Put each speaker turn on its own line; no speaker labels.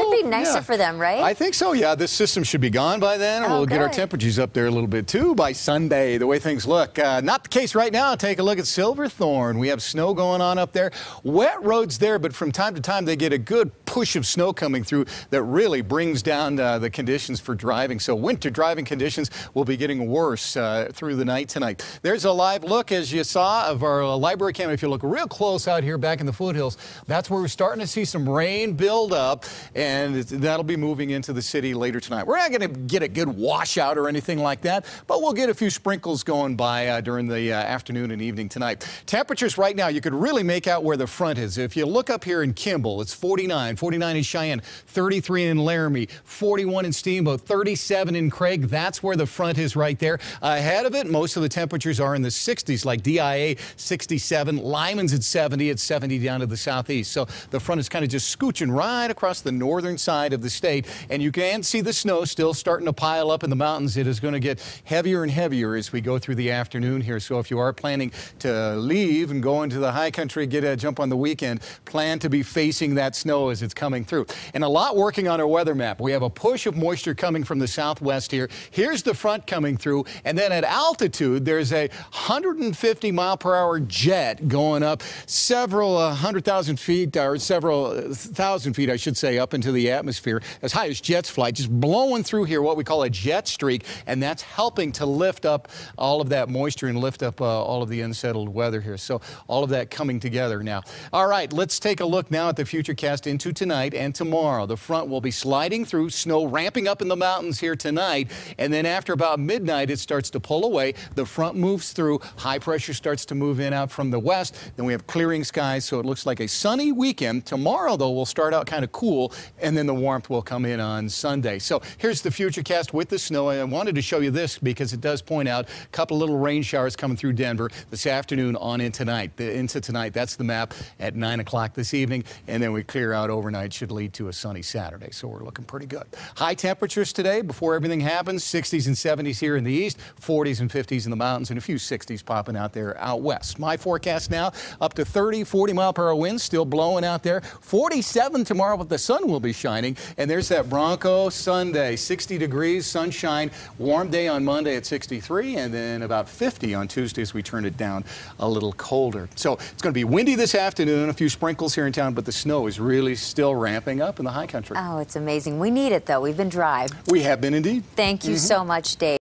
should be nicer
yeah.
for them, right?
I think so, yeah. This system should be gone by then, and
Oh,
we'll get our temperatures up there a little bit too by Sunday, the way things look. Uh, not the case right now. Take a look at Silverthorne. We have snow going on up there. Wet roads there, but from time to time they get a good push of snow coming through that really brings down uh, the conditions for driving. So winter driving conditions will be getting worse uh, through the night tonight. There's a live look, as you saw, of our uh, library camera. If you look real close out here back in the foothills, that's where we're starting to see some rain build up, and that'll be moving into the city later tonight. We're not going to get a good washout or anything like that, but we'll get a few sprinkles going by uh, during the uh, afternoon and evening tonight. Temperatures right now, you could really make out where the front is. If you look up here in Kimball, it's 49, 49 in Cheyenne, 33 in Laramie, 41 in Steamboat, 37 in Craig. That's where the front is right there. Ahead of it, most of the temperatures are in the 60s, like DIA 67, Limon's at 70, it's 70 down to the southeast. So the front is kind of just scooching right across the northern side of the state, and you can see the snow still starting to pile up in the mountains. It is going to get heavier and heavier as we go through the afternoon here. So if you are planning to leave and go into the high country, get a jump on the weekend, plan to be facing that snow as it's coming through. And a lot working on our weather map. We have a push of moisture coming from the southwest here. Here's the front coming through, and then at altitude, there's a 150 mile per hour jet going up several uh, hundred thousand feet, or several uh, thousand feet, I should say, up into the atmosphere, as high as jets fly, just blowing through here what we call a jet streak, and that's helping to lift up all of that moisture and lift up uh, all of the unsettled weather here. So all of that coming together now. All right, let's take a look now at the future cast into tonight and tomorrow. The front will be sliding through, snow ramping up in the mountains here tonight, and then after about midnight, it starts to pull away. The front moves through, high pressure starts to move in out from the west. Then we have clearing skies, so it looks like a sunny weekend. Tomorrow, though, will start out kind of cool, and then the warmth will come in on Sunday. So here's the future cast with the snow. I wanted to show you this because it does point out a couple little rain showers coming through Denver this afternoon on into tonight. The, into tonight, that's the map at 9 o'clock this evening, and then we clear out overnight, should lead to a sunny Saturday. So we're looking pretty good. High temperatures today before everything happens 60s and 70s here in the east, 40s and 50s in the mountains, and a few 60s popping out there out west. My forecast now up to 30, 40 mile per hour winds still blowing out there. 47 tomorrow, but the sun will be shining. And there's that Bronco Sunday, 60 degrees, sunshine, warm day on Monday at 63, and then about 50 on Tuesday as we turn it down a little colder. So it's going to be windy this afternoon, a few sprinkles here in town, but the snow is really still ramping up in the high country.
oh, it's amazing. We need it, though. We've been dry.
We have been indeed.
Thank you mm-hmm. so much, Dave.